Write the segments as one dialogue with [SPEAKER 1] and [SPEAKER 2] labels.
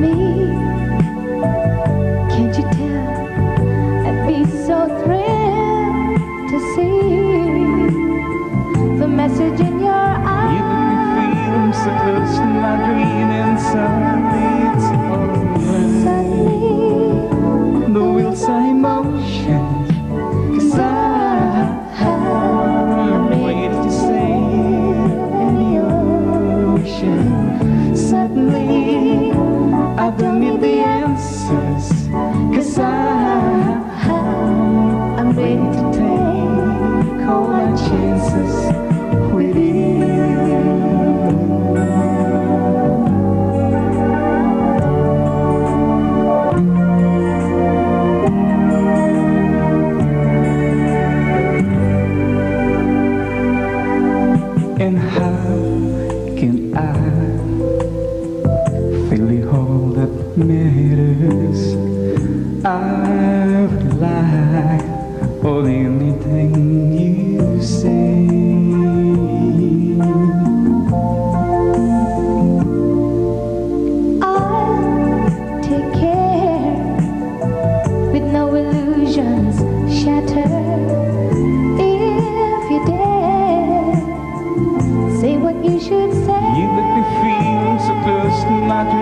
[SPEAKER 1] me.
[SPEAKER 2] all my chances with you. And how can I feel all that matters? I my.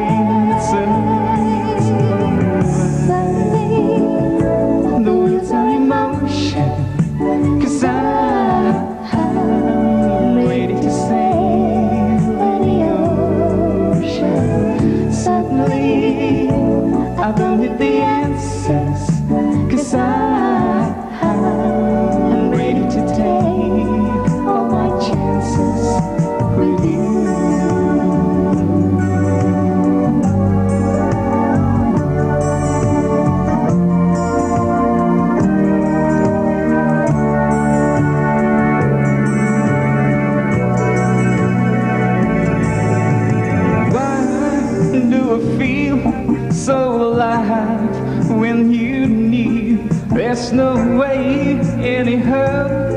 [SPEAKER 2] so alive when you need. There's no way any help.